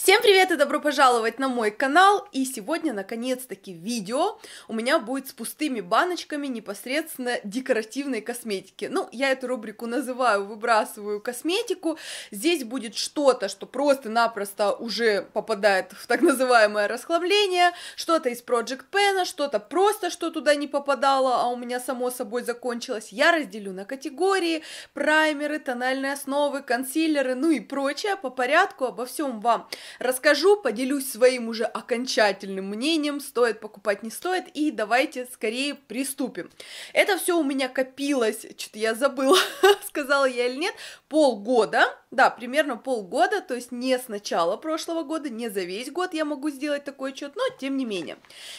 Всем привет и добро пожаловать на мой канал, и сегодня наконец-таки видео у меня будет с пустыми баночками непосредственно декоративной косметики. Ну, я эту рубрику называю «Выбрасываю косметику», здесь будет что-то, что просто-напросто уже попадает в так называемое расхламление, что-то из Project Pen, что-то просто, что туда не попадало, а у меня само собой закончилось. Я разделю на категории, праймеры, тональные основы, консилеры, ну и прочее по порядку, обо всем вам Расскажу, поделюсь своим уже окончательным мнением, стоит покупать, не стоит, и давайте скорее приступим. Это все у меня копилось, что-то я забыла, сказала я или нет, полгода, да, примерно полгода, то есть не с начала прошлого года, не за весь год я могу сделать такой отчет, но тем не менее.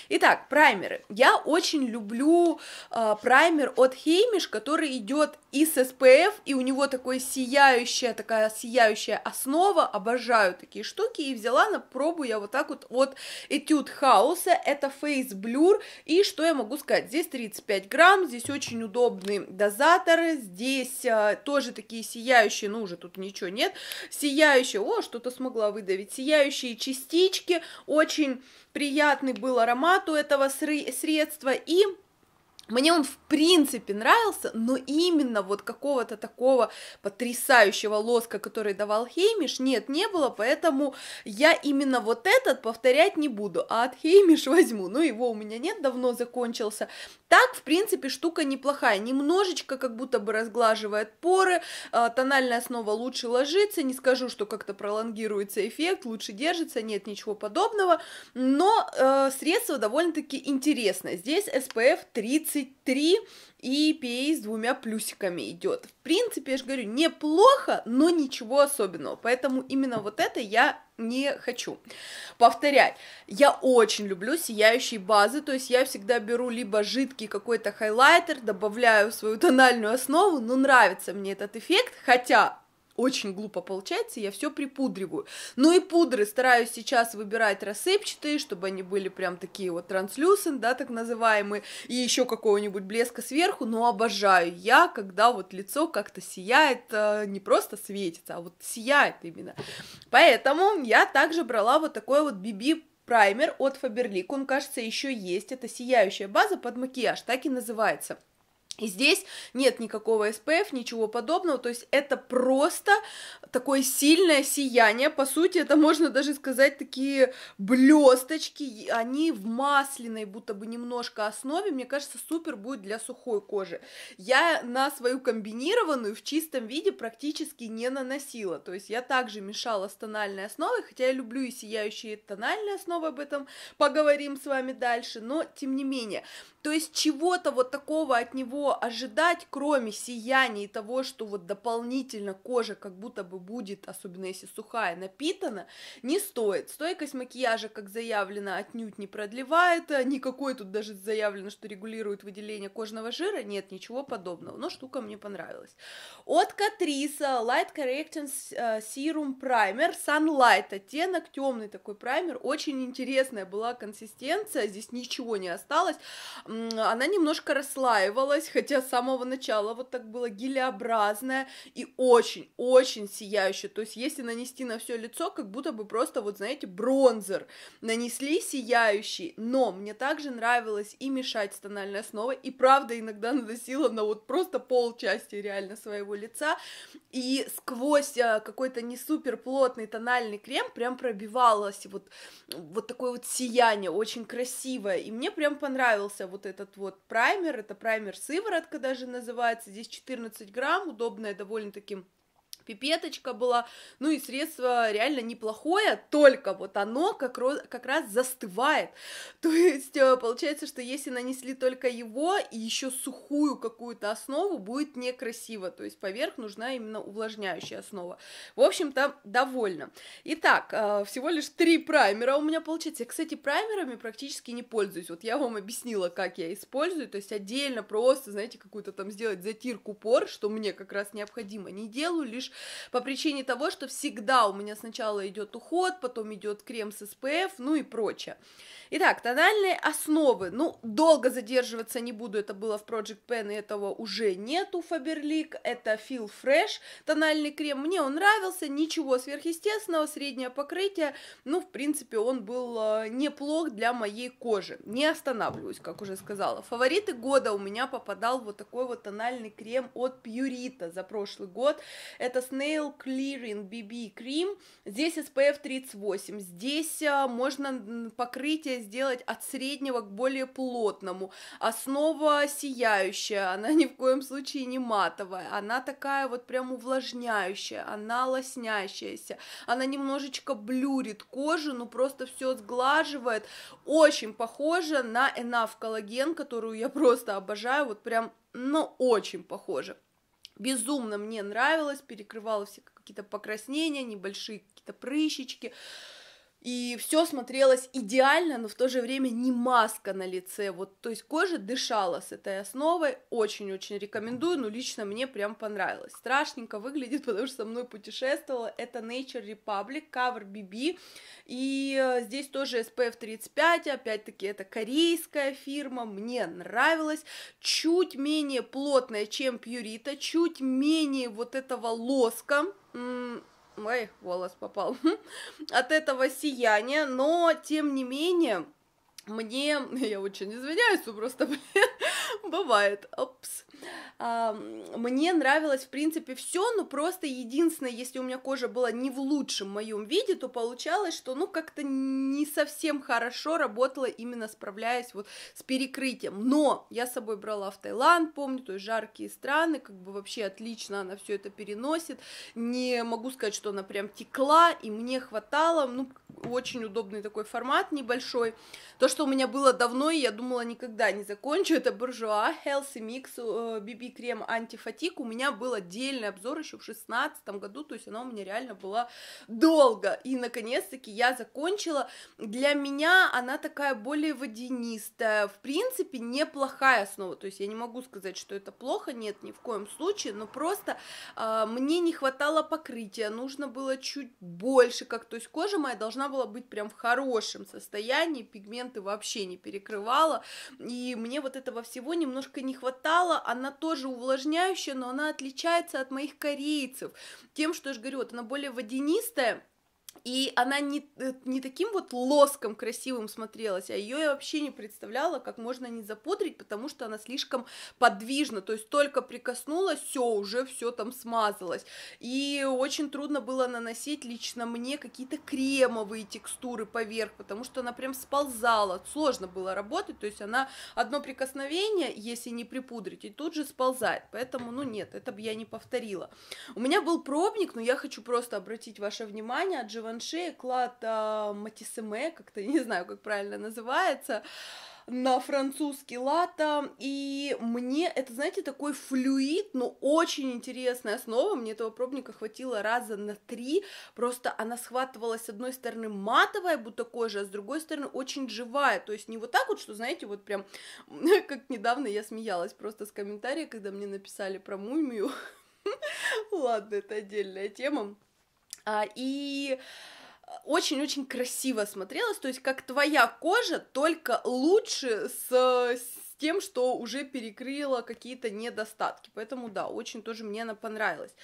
Итак, праймеры. Я очень люблю э, праймер от Хеймиш, который идет из SPF, и у него такой сияющая, такая сияющая основа, обожаю такие штуки, и взяла на пробу я вот так вот от Etude House, это Face Blur, и что я могу сказать, здесь 35 грамм, здесь очень удобный дозатор, здесь э, тоже такие сияющие, ну уже тут ничего нет. Сияющие, о, что-то смогла выдавить. Сияющие частички, очень приятный был аромат у этого средства и мне он в принципе нравился, но именно вот какого-то такого потрясающего лоска, который давал Хеймиш, нет, не было, поэтому я именно вот этот повторять не буду, а от Хеймиш возьму, ну его у меня нет, давно закончился. Так, в принципе, штука неплохая, немножечко как будто бы разглаживает поры, э, тональная основа лучше ложится, не скажу, что как-то пролонгируется эффект, лучше держится, нет ничего подобного, но э, средство довольно-таки интересное, здесь SPF 30 33 и PA с двумя плюсиками идет. В принципе, я же говорю, неплохо, но ничего особенного, поэтому именно вот это я не хочу повторять. Я очень люблю сияющие базы, то есть я всегда беру либо жидкий какой-то хайлайтер, добавляю в свою тональную основу, но нравится мне этот эффект, хотя очень глупо получается, я все припудриваю. Ну и пудры стараюсь сейчас выбирать рассыпчатые, чтобы они были прям такие вот транслюсент, да, так называемые, и еще какого-нибудь блеска сверху, но обожаю я, когда вот лицо как-то сияет, э, не просто светится, а вот сияет именно. Поэтому я также брала вот такой вот BB праймер от Faberlic, он, кажется, еще есть, это сияющая база под макияж, так и называется. И здесь нет никакого SPF, ничего подобного, то есть это просто такое сильное сияние, по сути, это можно даже сказать такие блесточки, они в масляной, будто бы немножко основе, мне кажется, супер будет для сухой кожи. Я на свою комбинированную в чистом виде практически не наносила, то есть я также мешала с тональной основой, хотя я люблю и сияющие тональные основы, об этом поговорим с вами дальше, но тем не менее, то есть чего-то вот такого от него ожидать, кроме сияния и того, что вот дополнительно кожа как будто бы будет, особенно если сухая, напитана, не стоит. Стойкость макияжа, как заявлено, отнюдь не продлевает, никакой тут даже заявлено, что регулирует выделение кожного жира, нет, ничего подобного, но штука мне понравилась. От Catrice Light Correcting э, Serum Primer Sunlight, оттенок темный такой праймер, очень интересная была консистенция, здесь ничего не осталось, она немножко расслаивалась, хотя с самого начала вот так было гелеобразная и очень-очень сияющая. То есть, если нанести на все лицо, как будто бы просто, вот знаете, бронзер. Нанесли сияющий, но мне также нравилось и мешать с тональной основой, и правда иногда наносила на вот просто пол части реально своего лица, и сквозь а, какой-то не супер плотный тональный крем прям пробивалось вот, вот такое вот сияние, очень красивое, и мне прям понравился вот вот этот вот праймер, это праймер сыворотка даже называется, здесь 14 грамм, удобная довольно-таки пипеточка была, ну и средство реально неплохое, только вот оно как, как раз застывает, то есть э, получается, что если нанесли только его и еще сухую какую-то основу, будет некрасиво, то есть поверх нужна именно увлажняющая основа. В общем-то, довольна. Итак, э, всего лишь три праймера у меня получается. Я, кстати, праймерами практически не пользуюсь, вот я вам объяснила, как я использую, то есть отдельно просто, знаете, какую-то там сделать затирку пор, что мне как раз необходимо, не делаю лишь по причине того, что всегда у меня сначала идет уход, потом идет крем с SPF, ну и прочее. Итак, тональные основы. Ну, долго задерживаться не буду, это было в Project Pen, и этого уже нету Faberlic. Это Feel Fresh тональный крем. Мне он нравился, ничего сверхъестественного, среднее покрытие. Ну, в принципе, он был э, неплох для моей кожи. Не останавливаюсь, как уже сказала. Фавориты года у меня попадал вот такой вот тональный крем от Purita за прошлый год. Это Snail Clearing BB Cream. Здесь SPF 38. Здесь э, можно покрытие сделать от среднего к более плотному. Основа сияющая, она ни в коем случае не матовая, она такая вот прям увлажняющая, она лоснящаяся, она немножечко блюрит кожу, ну просто все сглаживает, очень похоже на Enough коллаген, которую я просто обожаю, вот прям, ну очень похоже. Безумно мне нравилось, перекрывала все какие-то покраснения, небольшие какие-то прыщички и все смотрелось идеально, но в то же время не маска на лице, вот, то есть кожа дышала с этой основой, очень-очень рекомендую, но лично мне прям понравилось, страшненько выглядит, потому что со мной путешествовала, это Nature Republic Cover BB, и э, здесь тоже SPF 35, опять-таки это корейская фирма, мне нравилось, чуть менее плотная, чем Purita, чуть менее вот этого лоска, Ой, волос попал. От этого сияния, но тем не менее, мне, я очень извиняюсь, просто, блин, бывает, опс. А, мне нравилось, в принципе, все, но просто единственное, если у меня кожа была не в лучшем моем виде, то получалось, что, ну, как-то не совсем хорошо работала, именно справляясь вот с перекрытием. Но я с собой брала в Таиланд, помню, то есть жаркие страны, как бы вообще отлично она все это переносит. Не могу сказать, что она прям текла, и мне хватало, ну, очень удобный такой формат небольшой. То, что у меня было давно, и я думала никогда не закончу, это Bourjois Healthy Mix BB крем антифатик. У меня был отдельный обзор еще в шестнадцатом году, то есть она у меня реально была долго. И, наконец-таки, я закончила. Для меня она такая более водянистая, в принципе, неплохая основа, то есть я не могу сказать, что это плохо, нет, ни в коем случае, но просто э, мне не хватало покрытия, нужно было чуть больше, как, то есть кожа моя должна была быть прям в хорошем состоянии, пигменты вообще не перекрывала, и мне вот этого всего немножко не хватало, она тоже увлажняющая, но она отличается от моих корейцев. Тем, что я же говорю, вот она более водянистая, и она не, э, не таким вот лоском красивым смотрелась, а ее я вообще не представляла, как можно не запудрить, потому что она слишком подвижна, то есть только прикоснулась, все, уже все там смазалось. И очень трудно было наносить лично мне какие-то кремовые текстуры поверх, потому что она прям сползала, сложно было работать, то есть она одно прикосновение, если не припудрить, и тут же сползает, поэтому, ну нет, это бы я не повторила. У меня был пробник, но я хочу просто обратить ваше внимание от Живанши, клад а, Матисеме, как-то не знаю, как правильно называется, на французский лата, и мне это, знаете, такой флюид, но очень интересная основа, мне этого пробника хватило раза на три, просто она схватывалась с одной стороны матовая, будто кожа, а с другой стороны очень живая, то есть не вот так вот, что, знаете, вот прям, как недавно я смеялась просто с комментария, когда мне написали про мумию, ладно, это отдельная тема, и очень-очень красиво смотрелось, то есть как твоя кожа, только лучше с тем, что уже перекрыла какие-то недостатки. Поэтому, да, очень тоже мне она понравилась.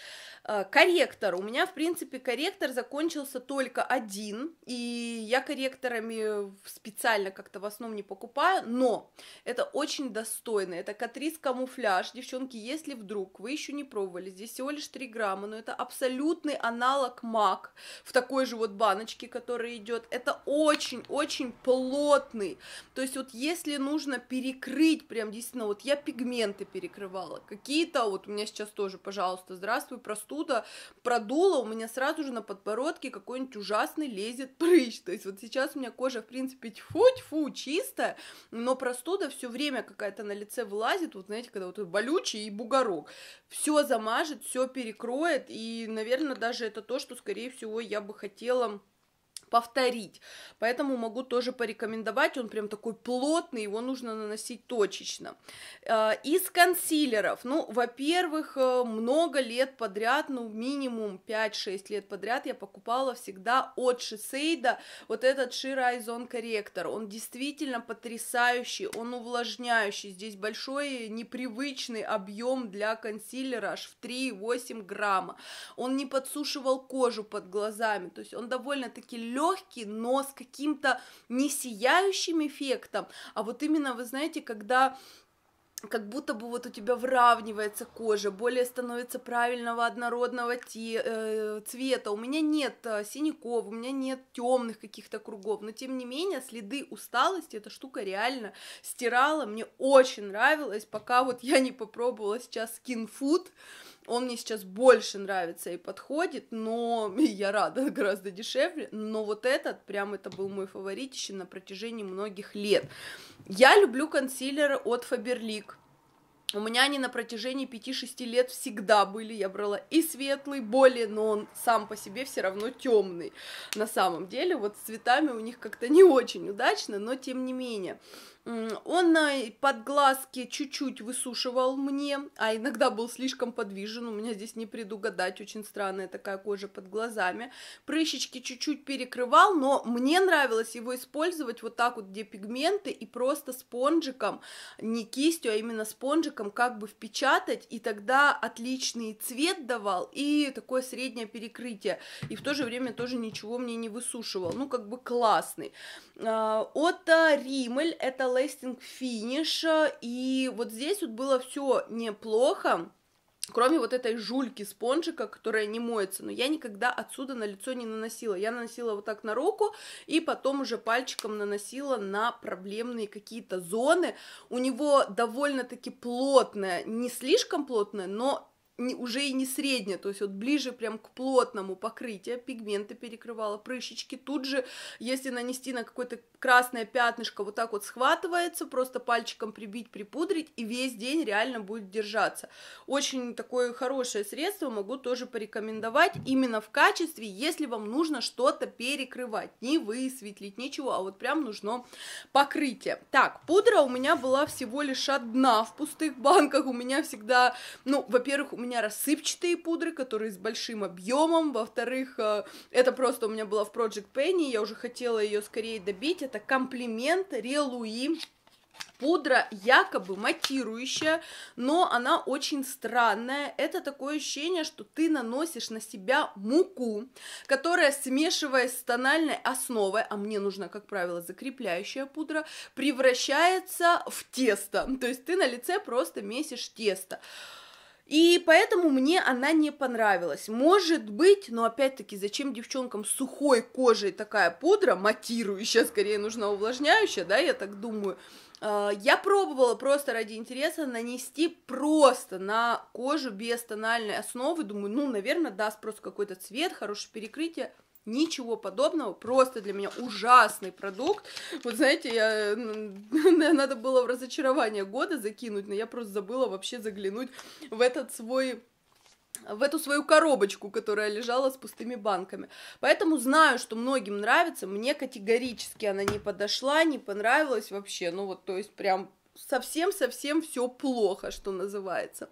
Э, корректор. У меня, в принципе, корректор закончился только один, и я корректорами специально как-то в основном не покупаю, но это очень достойно. Это Катрис Камуфляж. Девчонки, если вдруг вы еще не пробовали, здесь всего лишь 3 грамма, но это абсолютный аналог МАК в такой же вот баночке, которая идет. Это очень-очень плотный. То есть вот если нужно перекрыть покрыть, прям действительно, вот я пигменты перекрывала, какие-то, вот у меня сейчас тоже, пожалуйста, здравствуй, простуда, продула, у меня сразу же на подбородке какой-нибудь ужасный лезет прыщ, то есть вот сейчас у меня кожа, в принципе, тьфу-тьфу, чистая, но простуда все время какая-то на лице вылазит, вот знаете, когда вот болючий и бугорок, все замажет, все перекроет, и, наверное, даже это то, что, скорее всего, я бы хотела повторить. Поэтому могу тоже порекомендовать, он прям такой плотный, его нужно наносить точечно. Э, из консилеров, ну, во-первых, э, много лет подряд, ну, минимум 5-6 лет подряд я покупала всегда от Шисейда вот этот Shira Zone корректор. Он действительно потрясающий, он увлажняющий. Здесь большой непривычный объем для консилера, аж в 3,8 грамма. Он не подсушивал кожу под глазами, то есть он довольно-таки легкий, но с каким-то не сияющим эффектом, а вот именно, вы знаете, когда как будто бы вот у тебя выравнивается кожа, более становится правильного однородного те, э, цвета. У меня нет э, синяков, у меня нет темных каких-то кругов, но тем не менее следы усталости эта штука реально стирала. Мне очень нравилось, пока вот я не попробовала сейчас Skin Food. Он мне сейчас больше нравится и подходит, но я рада, гораздо дешевле. Но вот этот, прям это был мой фаворит еще на протяжении многих лет. Я люблю консилеры от Faberlic. У меня они на протяжении 5-6 лет всегда были. Я брала и светлый, более, но он сам по себе все равно темный. На самом деле, вот с цветами у них как-то не очень удачно, но тем не менее. Он под глазки чуть-чуть высушивал мне, а иногда был слишком подвижен, у меня здесь не предугадать, очень странная такая кожа под глазами. Прыщички чуть-чуть перекрывал, но мне нравилось его использовать вот так вот, где пигменты, и просто спонжиком, не кистью, а именно спонжиком как бы впечатать, и тогда отличный цвет давал, и такое среднее перекрытие, и в то же время тоже ничего мне не высушивал, ну как бы классный. А, от Римель это lasting finish, и вот здесь вот было все неплохо, Кроме вот этой жульки спонжика, которая не моется, но я никогда отсюда на лицо не наносила. Я наносила вот так на руку и потом уже пальчиком наносила на проблемные какие-то зоны. У него довольно-таки плотная, не слишком плотная, но не, уже и не средняя, то есть вот ближе прям к плотному покрытию, пигменты перекрывала, прыщички, тут же, если нанести на какое-то красное пятнышко, вот так вот схватывается, просто пальчиком прибить, припудрить, и весь день реально будет держаться. Очень такое хорошее средство, могу тоже порекомендовать, именно в качестве, если вам нужно что-то перекрывать, не высветлить, ничего, а вот прям нужно покрытие. Так, пудра у меня была всего лишь одна в пустых банках, у меня всегда, ну, во-первых, у меня рассыпчатые пудры, которые с большим объемом, во-вторых, э, это просто у меня была в Project Penny, я уже хотела ее скорее добить, это комплимент Релуи, Пудра якобы матирующая, но она очень странная. Это такое ощущение, что ты наносишь на себя муку, которая, смешиваясь с тональной основой, а мне нужна, как правило, закрепляющая пудра, превращается в тесто. То есть ты на лице просто месишь тесто. И поэтому мне она не понравилась. Может быть, но опять-таки, зачем девчонкам с сухой кожей такая пудра, матирующая, скорее нужна увлажняющая, да, я так думаю. А, я пробовала просто ради интереса нанести просто на кожу без тональной основы. Думаю, ну, наверное, даст просто какой-то цвет, хорошее перекрытие. Ничего подобного, просто для меня ужасный продукт. Вот знаете, я, надо было в разочарование года закинуть, но я просто забыла вообще заглянуть в этот свой в эту свою коробочку, которая лежала с пустыми банками. Поэтому знаю, что многим нравится, мне категорически она не подошла, не понравилась вообще, ну вот, то есть прям совсем-совсем все плохо, что называется.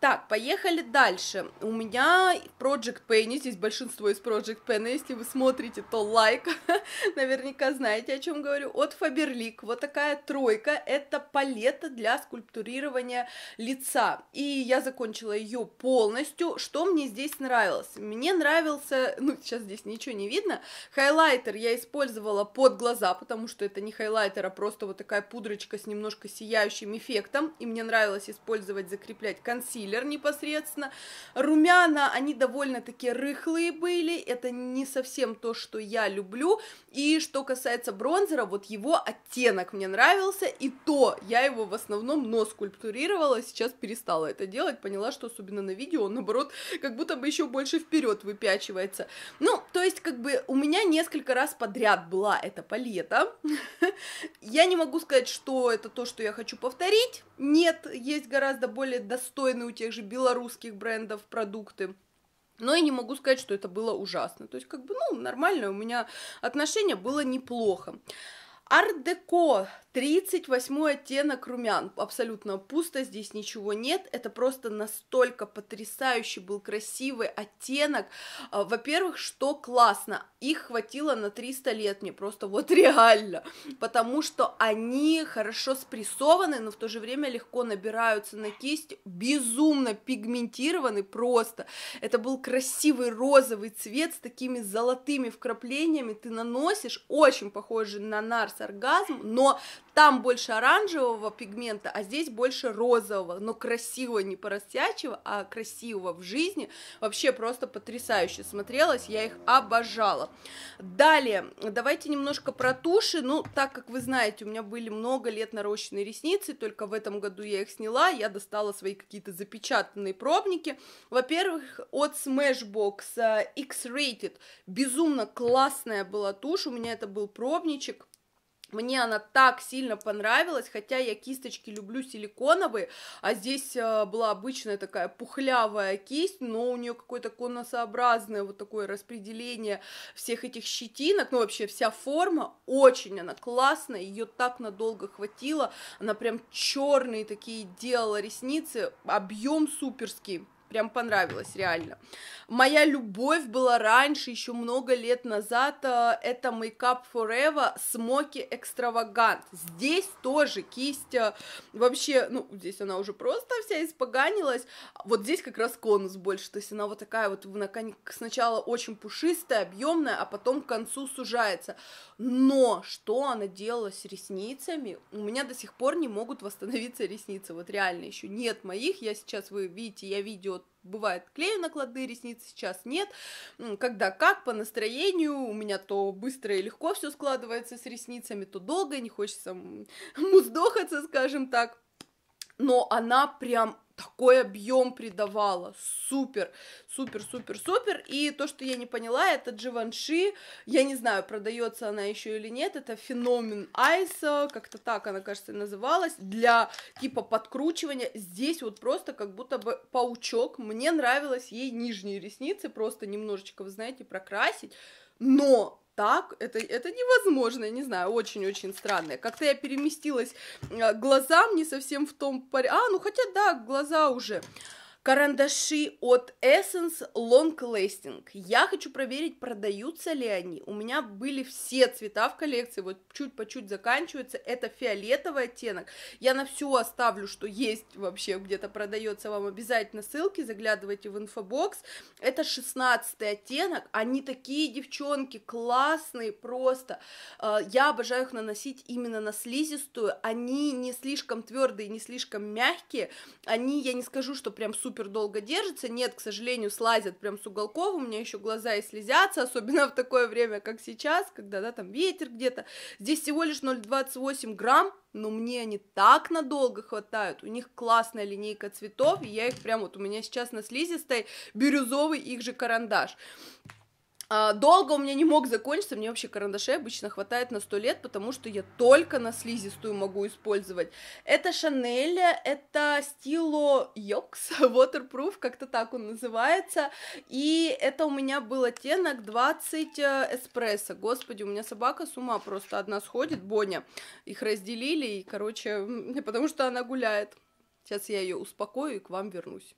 Так, поехали дальше. У меня Project Penny, здесь большинство из Project Penny, если вы смотрите, то лайк, наверняка знаете, о чем говорю, от Faberlic, вот такая тройка, это палета для скульптурирования лица, и я закончила ее полностью, что мне здесь нравилось? Мне нравился, ну, сейчас здесь ничего не видно, хайлайтер я использовала под глаза, потому что это не хайлайтер, а просто вот такая пудрочка с немножко сияющим эффектом, и мне нравилось использовать, закреплять консилер непосредственно. Румяна, они довольно-таки рыхлые были, это не совсем то, что я люблю, и что касается бронзера, вот его оттенок мне нравился, и то я его в основном но скульптурировала, сейчас перестала это делать, поняла, что особенно на видео он, наоборот, как будто бы еще больше вперед выпячивается. Ну, то есть, как бы, у меня несколько раз подряд была эта палета, я не могу сказать, что это то, что я я хочу повторить. Нет, есть гораздо более достойные у тех же белорусских брендов продукты. но и не могу сказать, что это было ужасно. То есть, как бы, ну, нормально, у меня отношение было неплохо. Арт-деко 38 оттенок румян. Абсолютно пусто, здесь ничего нет. Это просто настолько потрясающий был красивый оттенок. А, во-первых, что классно, их хватило на 300 лет мне, просто вот реально. Потому что они хорошо спрессованы, но в то же время легко набираются на кисть. Безумно пигментированы просто. Это был красивый розовый цвет с такими золотыми вкраплениями. Ты наносишь, очень похожий на Нарс Оргазм, но там больше оранжевого пигмента, а здесь больше розового, но красивого, не поросячего, а красивого в жизни. Вообще просто потрясающе смотрелось, я их обожала. Далее, давайте немножко про туши. Ну, так как вы знаете, у меня были много лет нарощенные ресницы, только в этом году я их сняла, я достала свои какие-то запечатанные пробники. Во-первых, от Smashbox э, X-Rated безумно классная была тушь, у меня это был пробничек, мне она так сильно понравилась, хотя я кисточки люблю силиконовые, а здесь э, была обычная такая пухлявая кисть, но у нее какое-то конусообразное вот такое распределение всех этих щетинок, ну вообще вся форма, очень она классная, ее так надолго хватило, она прям черные такие делала ресницы, объем суперский, прям понравилось, реально. Моя любовь была раньше, еще много лет назад, э, это Makeup Forever Smoky Extravagant. Здесь тоже кисть э, вообще, ну, здесь она уже просто вся испоганилась, вот здесь как раз конус больше, то есть она вот такая вот сначала очень пушистая, объемная, а потом к концу сужается. Но что она делала с ресницами? У меня до сих пор не могут восстановиться ресницы, вот реально еще нет моих, я сейчас, вы видите, я видео бывает клею накладные ресницы, сейчас нет, когда как, по настроению, у меня то быстро и легко все складывается с ресницами, то долго, не хочется муздохаться, скажем так, но она прям такой объем придавала, супер, супер, супер, супер, и то, что я не поняла, это Givenchy, я не знаю, продается она еще или нет, это феномен айса, как-то так она, кажется, называлась, для типа подкручивания, здесь вот просто как будто бы паучок, мне нравилось ей нижние ресницы, просто немножечко, вы знаете, прокрасить, но так, это, это невозможно, не знаю, очень-очень странное. Как-то я переместилась э, глазам не совсем в том порядке. А, ну хотя да, глаза уже. Карандаши от Essence Long Lasting. Я хочу проверить, продаются ли они. У меня были все цвета в коллекции, вот чуть по чуть заканчивается. Это фиолетовый оттенок. Я на все оставлю, что есть вообще где-то продается. Вам обязательно ссылки, заглядывайте в инфобокс. Это 16 оттенок. Они такие девчонки классные просто. А, я обожаю их наносить именно на слизистую. Они не слишком твердые, не слишком мягкие. Они, я не скажу, что прям супер супер долго держится. Нет, к сожалению, слазят прям с уголков, у меня еще глаза и слезятся, особенно в такое время, как сейчас, когда, да, там ветер где-то. Здесь всего лишь 0,28 грамм, но мне они так надолго хватают. У них классная линейка цветов, и я их прям вот у меня сейчас на слизистой бирюзовый их же карандаш. А, долго у меня не мог закончиться, мне вообще карандашей обычно хватает на 100 лет, потому что я только на слизистую могу использовать. Это Шанель, это стило Йокс, Waterproof, как-то так он называется, и это у меня был оттенок 20 э, эспрессо. Господи, у меня собака с ума просто одна сходит, Боня, их разделили, и, короче, потому что она гуляет. Сейчас я ее успокою и к вам вернусь.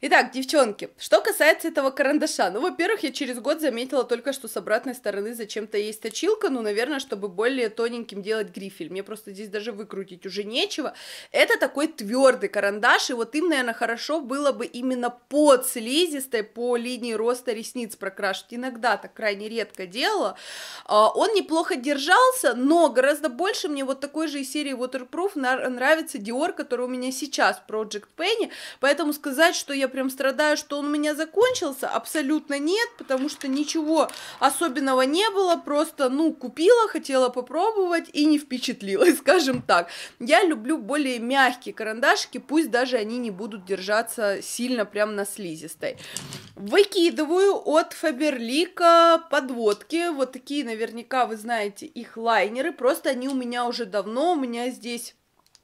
Итак, девчонки, что касается этого карандаша, ну, во-первых, я через год заметила только, что с обратной стороны зачем-то есть точилка, ну, наверное, чтобы более тоненьким делать грифель. Мне просто здесь даже выкрутить уже нечего. Это такой твердый карандаш, и вот им, наверное, хорошо было бы именно под слизистой по линии роста ресниц прокрашивать. Иногда так крайне редко делала. А, он неплохо держался, но гораздо больше мне вот такой же из серии Waterproof нравится Dior, который у меня сейчас, Project Penny, поэтому сказать, что я прям страдаю, что он у меня закончился, абсолютно нет, потому что ничего особенного не было, просто, ну, купила, хотела попробовать и не впечатлилась, скажем так. Я люблю более мягкие карандашики, пусть даже они не будут держаться сильно прям на слизистой. Выкидываю от Фаберлика подводки, вот такие наверняка вы знаете их лайнеры, просто они у меня уже давно, у меня здесь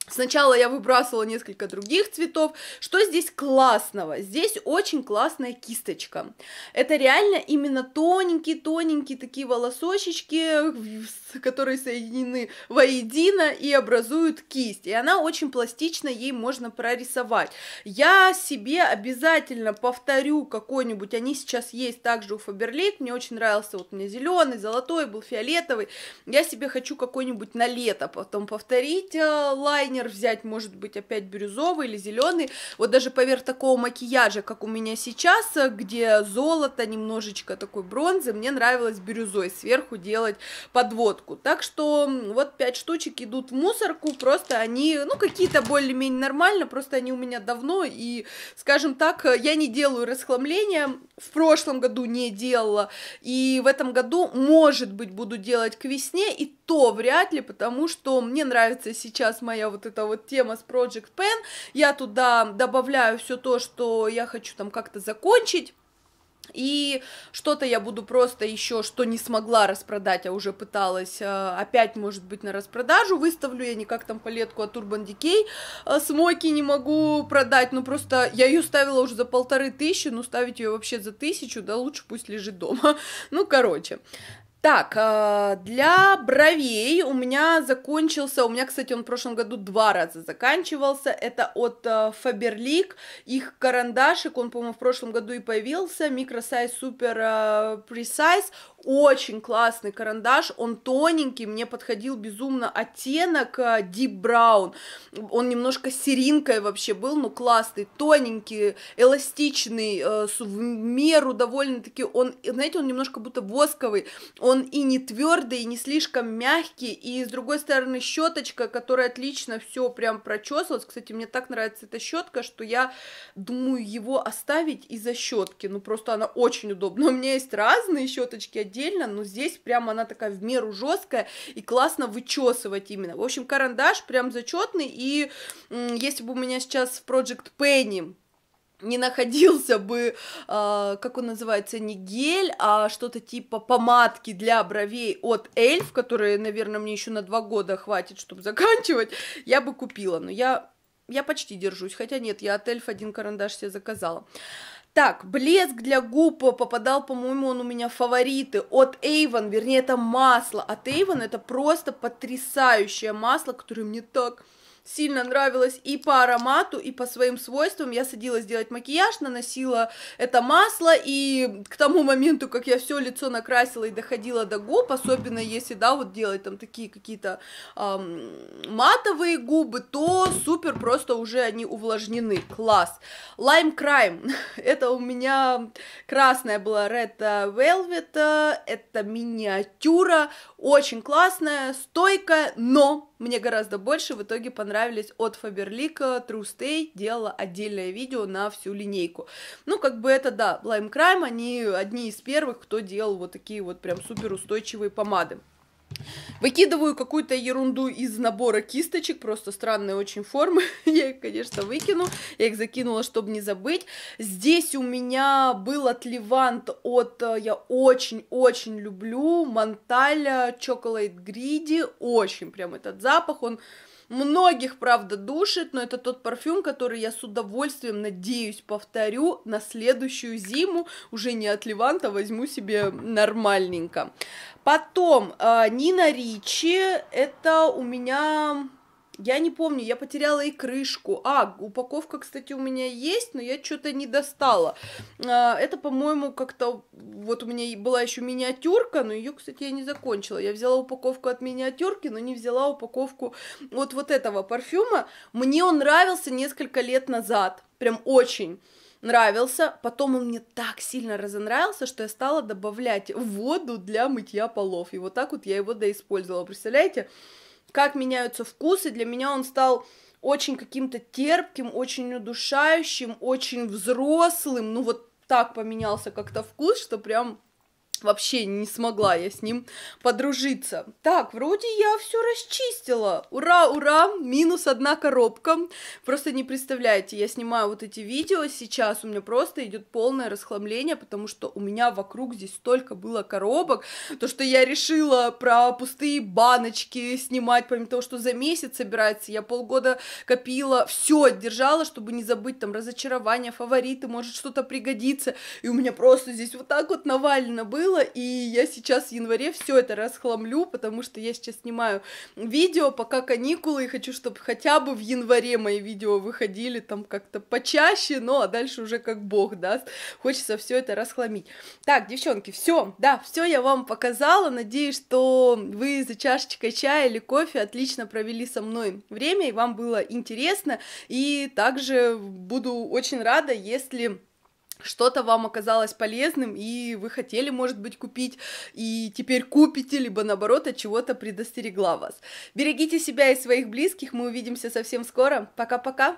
Сначала я выбрасывала несколько других цветов. Что здесь классного? Здесь очень классная кисточка. Это реально именно тоненькие-тоненькие такие волосочки, которые соединены воедино и образуют кисть. И она очень пластична, ей можно прорисовать. Я себе обязательно повторю какой-нибудь, они сейчас есть также у Faberlic, мне очень нравился, вот у меня зеленый, золотой, был фиолетовый. Я себе хочу какой-нибудь на лето потом повторить э, лайнер взять, может быть, опять бирюзовый или зеленый. Вот даже поверх такого макияжа, как у меня сейчас, где золото, немножечко такой бронзы, мне нравилось бирюзой сверху делать подводку. Так что вот пять штучек идут в мусорку, просто они, ну, какие-то более-менее нормально, просто они у меня давно, и, скажем так, я не делаю расхламления, в прошлом году не делала, и в этом году, может быть, буду делать к весне, и то вряд ли, потому что мне нравится сейчас моя вот эта вот тема с Project Pen, я туда добавляю все то, что я хочу там как-то закончить, и что-то я буду просто еще, что не смогла распродать, а уже пыталась, э, опять, может быть, на распродажу. Выставлю, я никак там палетку от Urban Decay. Э, смоки не могу продать, ну просто я ее ставила уже за полторы тысячи, ну ставить ее вообще за тысячу, да лучше пусть лежит дома, ну короче, так, э, для бровей у меня закончился, у меня, кстати, он в прошлом году два раза заканчивался, это от э, Faberlic, их карандашик, он, по-моему, в прошлом году и появился, Microsize Super э, Precise, очень классный карандаш, он тоненький, мне подходил безумно оттенок э, Deep Brown, он немножко серинкой вообще был, но классный, тоненький, эластичный, э, в меру довольно-таки, он, знаете, он немножко будто восковый, он и не твердый, и не слишком мягкий, и с другой стороны щеточка, которая отлично все прям прочесывалась, кстати, мне так нравится эта щетка, что я думаю его оставить из-за щетки, ну просто она очень удобна, у меня есть разные щеточки, отдельно, но здесь прям она такая в меру жесткая и классно вычесывать именно. В общем, карандаш прям зачетный, и если бы у меня сейчас в Project Penny не находился бы, э, как он называется, не гель, а что-то типа помадки для бровей от Эльф, которые, наверное, мне еще на два года хватит, чтобы заканчивать, я бы купила. Но я, я почти держусь, хотя нет, я от Эльф один карандаш себе заказала. Так, блеск для губ попадал, по-моему, он у меня фавориты. От Avon, вернее, это масло. От Avon, это просто потрясающее масло, которое мне так сильно нравилось и по аромату, и по своим свойствам. Я садилась делать макияж, наносила это масло, и к тому моменту, как я все лицо накрасила и доходила до губ, особенно если, да, вот делать там такие какие-то эм, матовые губы, то супер, просто уже они увлажнены, класс. Lime Crime, это у меня красная была Red Velvet, это миниатюра, очень классная, стойкая, но мне гораздо больше в итоге понравились от Faberlic True Stay, делала отдельное видео на всю линейку. Ну, как бы это, да, Lime Crime, они одни из первых, кто делал вот такие вот прям супер устойчивые помады. Выкидываю какую-то ерунду из набора кисточек, просто странные очень формы. я их, конечно, выкину. Я их закинула, чтобы не забыть. Здесь у меня был от Левант от, э, я очень-очень люблю, Монталь Chocolate Greedy. Очень прям этот запах, он Многих, правда, душит, но это тот парфюм, который я с удовольствием, надеюсь, повторю на следующую зиму. Уже не от Леванта, возьму себе нормальненько. Потом, э, Нина Ричи, это у меня я не помню, я потеряла и крышку. А, упаковка, кстати, у меня есть, но я что-то не достала. А, это, по-моему, как-то... Вот у меня была еще миниатюрка, но ее, кстати, я не закончила. Я взяла упаковку от миниатюрки, но не взяла упаковку вот, вот этого парфюма. Мне он нравился несколько лет назад. Прям очень нравился, потом он мне так сильно разонравился, что я стала добавлять воду для мытья полов, и вот так вот я его доиспользовала, представляете? Как меняются вкусы. Для меня он стал очень каким-то терпким, очень удушающим, очень взрослым. Ну вот так поменялся как-то вкус, что прям Вообще не смогла я с ним подружиться. Так, вроде я все расчистила. Ура, ура! Минус одна коробка. Просто не представляете, я снимаю вот эти видео сейчас, у меня просто идет полное расхламление, потому что у меня вокруг здесь столько было коробок, то, что я решила про пустые баночки снимать, помимо того, что за месяц собирается, я полгода копила, все держала, чтобы не забыть там разочарования, фавориты, может что-то пригодится, и у меня просто здесь вот так вот навалено было, было, и я сейчас в январе все это расхламлю, потому что я сейчас снимаю видео, пока каникулы, и хочу, чтобы хотя бы в январе мои видео выходили там как-то почаще, ну а дальше уже как бог даст. Хочется все это расхламить. Так, девчонки, все, да, все я вам показала. Надеюсь, что вы за чашечкой чая или кофе отлично провели со мной время, и вам было интересно. И также буду очень рада, если что-то вам оказалось полезным, и вы хотели, может быть, купить, и теперь купите, либо наоборот от чего-то предостерегла вас. Берегите себя и своих близких, мы увидимся совсем скоро. Пока-пока!